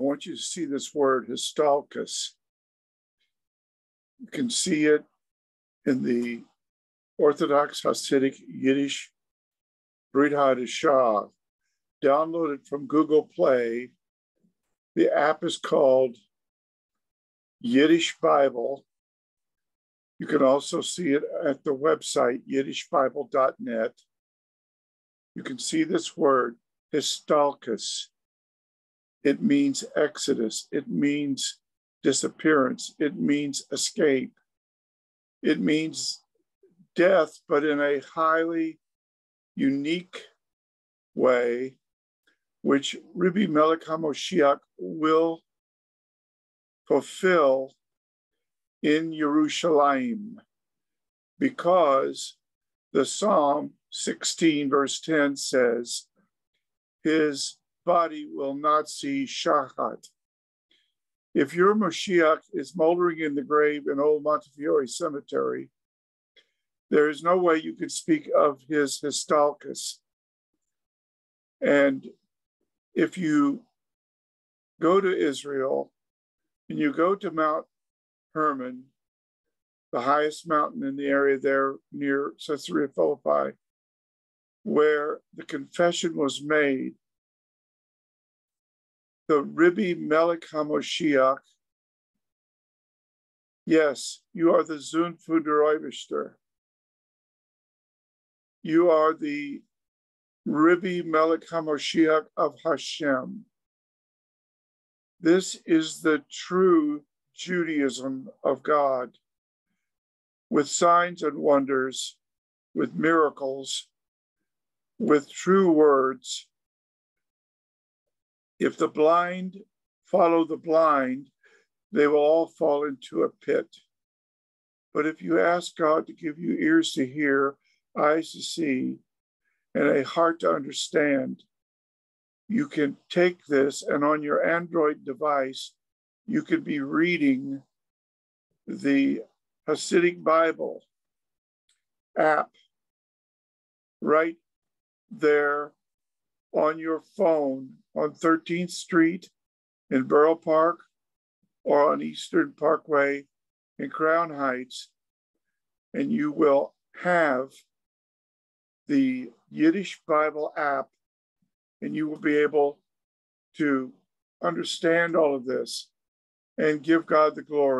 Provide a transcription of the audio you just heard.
I want you to see this word, histalkus. You can see it in the Orthodox Hasidic Yiddish Brit Hadashah. Download it from Google Play. The app is called Yiddish Bible. You can also see it at the website, yiddishbible.net. You can see this word, histalkus. It means exodus. It means disappearance. It means escape. It means death, but in a highly unique way, which Rabbi Melech HaMoshiach will fulfill in Jerusalem, because the Psalm 16, verse 10 says, His body will not see Shahat. If your Moshiach is moldering in the grave in Old Montefiore Cemetery, there is no way you could speak of his Histalkus. And if you go to Israel and you go to Mount Hermon, the highest mountain in the area there near Caesarea Philippi, where the confession was made, the Ribbi Melech HaMoshiach, yes, you are the Zunfu der You are the Ribbi Melech HaMoshiach of Hashem. This is the true Judaism of God with signs and wonders, with miracles, with true words. If the blind follow the blind, they will all fall into a pit. But if you ask God to give you ears to hear, eyes to see, and a heart to understand, you can take this and on your Android device, you could be reading the Hasidic Bible app right there on your phone on 13th Street in Borough Park or on Eastern Parkway in Crown Heights, and you will have the Yiddish Bible app, and you will be able to understand all of this and give God the glory.